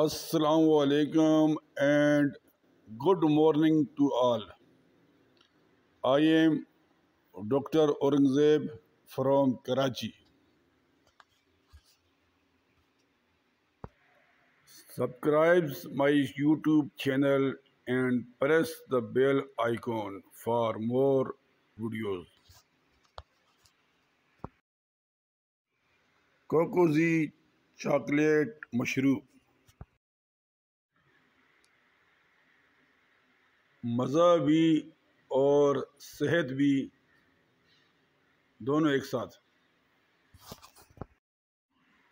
Assalamu alaikum and good morning to all. I am Dr. Aurangzeb from Karachi. Subscribe my YouTube channel and press the bell icon for more videos. Cocozy chocolate mushroom مزہ بھی اور صحت بھی دونوں ایک ساتھ۔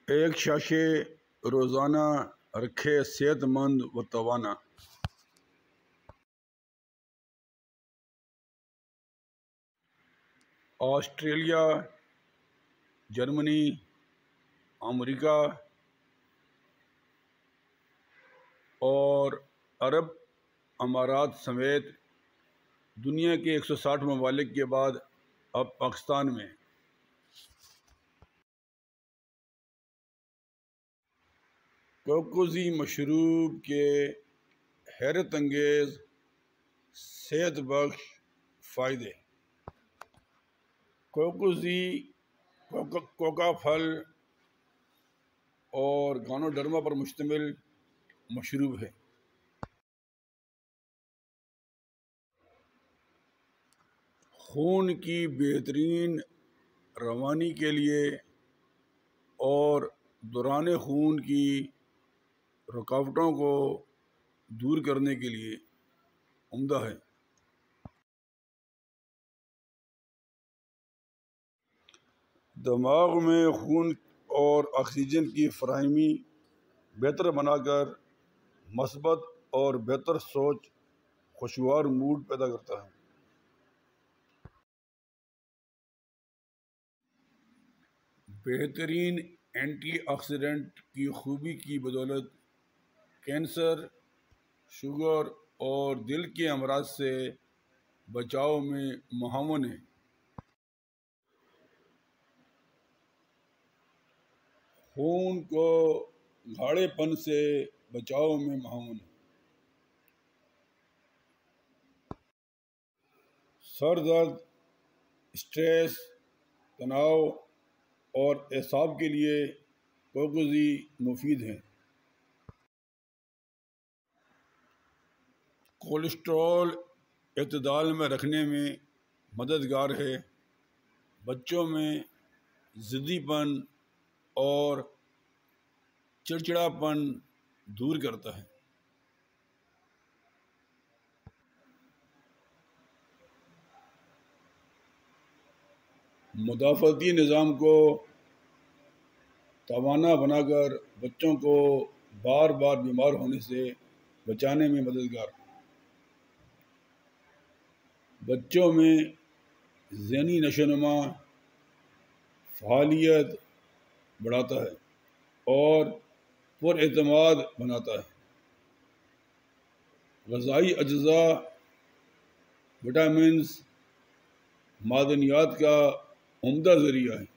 ایک شاشے روزانہ رکھے صحت مند و توانا۔ آسٹریلیا، جرمنی، امریکہ اور عرب امارات سمیت دنیا کے ایک سو ساٹھ ممالک کے بعد اب پاکستان میں۔ کوکوزی مشروب کے حیرت انگیز صحت بخش فائدے۔ کوکوزی کوکا پھل اور گانو ڈرما پر مشتمل مشروب ہے۔ خون کی بہترین روانی کے لیے اور دوران خون کی رکاوٹوں کو دور کرنے کے لیے عمدہ ہے۔ دماغ میں خون اور آکسیجن کی فراہمی بہتر بنا کر مثبت اور بہتر سوچ، خوشگوار موڈ پیدا کرتا ہے۔ بہترین اینٹی آکسیڈنٹ کی خوبی کی بدولت کینسر، شوگر اور دل کے امراض سے بچاؤ میں معاون ہے۔ خون کو گاڑے پن سے بچاؤ میں معاون ہے۔ سر درد، اسٹریس، تناؤ اور اعصاب کے لیے کوکوزی مفید ہیں۔ کولیسٹرول اعتدال میں رکھنے میں مددگار ہے۔ بچوں میں ضدی پن اور چڑچڑاپن دور کرتا ہے۔ مدافعتی نظام کو توانا بنا کر بچوں کو بار بار بیمار ہونے سے بچانے میں مددگار۔ بچوں میں ذہنی نشو نما فعالیت بڑھاتا ہے اور پر اعتماد بناتا ہے۔ غذائی اجزاء وٹامنس معدنیات کا عمدہ ذریعہ ہے۔